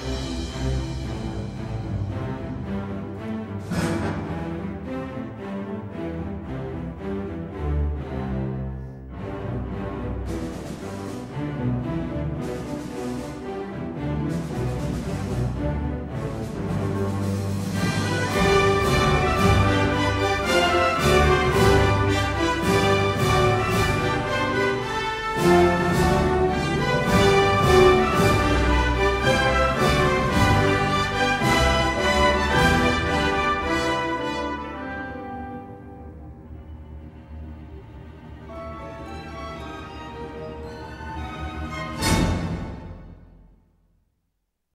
Música